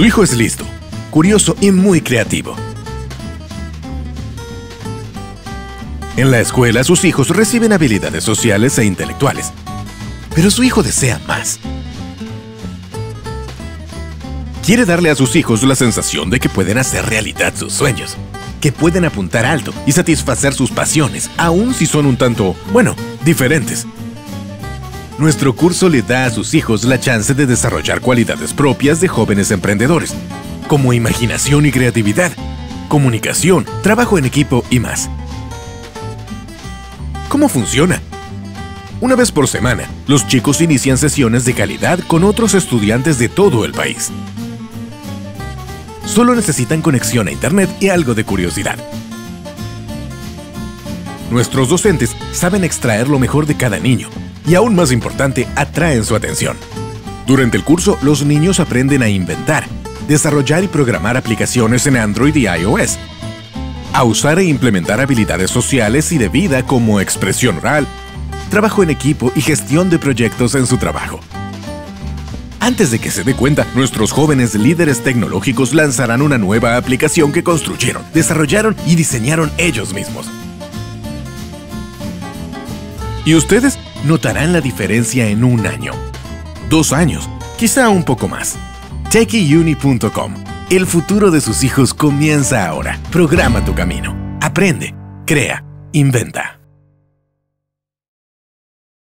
Su hijo es listo, curioso y muy creativo. En la escuela sus hijos reciben habilidades sociales e intelectuales, pero su hijo desea más. Quiere darle a sus hijos la sensación de que pueden hacer realidad sus sueños, que pueden apuntar alto y satisfacer sus pasiones, aun si son un tanto, bueno, diferentes. Nuestro curso le da a sus hijos la chance de desarrollar cualidades propias de jóvenes emprendedores, como imaginación y creatividad, comunicación, trabajo en equipo y más. ¿Cómo funciona? Una vez por semana, los chicos inician sesiones de calidad con otros estudiantes de todo el país. Solo necesitan conexión a Internet y algo de curiosidad. Nuestros docentes saben extraer lo mejor de cada niño y, aún más importante, atraen su atención. Durante el curso, los niños aprenden a inventar, desarrollar y programar aplicaciones en Android y iOS, a usar e implementar habilidades sociales y de vida como expresión oral, trabajo en equipo y gestión de proyectos en su trabajo. Antes de que se dé cuenta, nuestros jóvenes líderes tecnológicos lanzarán una nueva aplicación que construyeron, desarrollaron y diseñaron ellos mismos. Y ustedes notarán la diferencia en un año, dos años, quizá un poco más. TechieUni.com. El futuro de sus hijos comienza ahora. Programa tu camino. Aprende, crea, inventa.